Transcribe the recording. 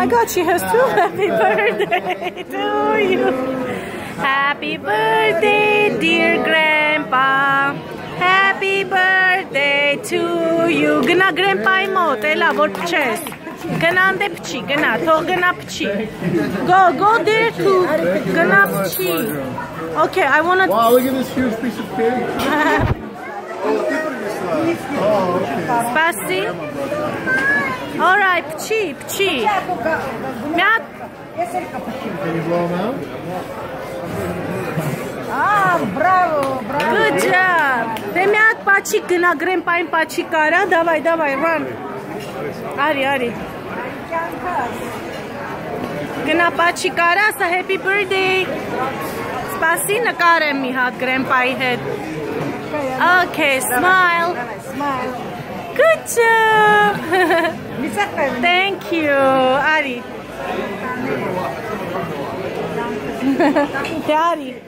my God, she has two. Happy birthday to oh, you. Happy birthday, dear Grandpa. Happy birthday to you. Gna Grandpa emote, I love what chest. Gna de pchi, gna, to gna pchi. Go, go there too. Gna pchi. Okay, I wanna... Wow, look at this huge piece of cake. Oh, oh, okay. Spasi. Օրայ, փչի, փչի։ Մի հատ ես էլ կփչեմ։ Ահ, բրավո, բրավո։ Good job։ Դե մի հատ պաչի գնա գրեմ պայն պաչի կարա, դավայ, դավայ, run։ Արի, արի։ Գնա պաչի կարա, սա happy birthday։ Սպասի նկարեմ մի հատ գրեմ պայի հետ։ Okay, smile. Smile. Misakan. Thank you. Ari. Ari.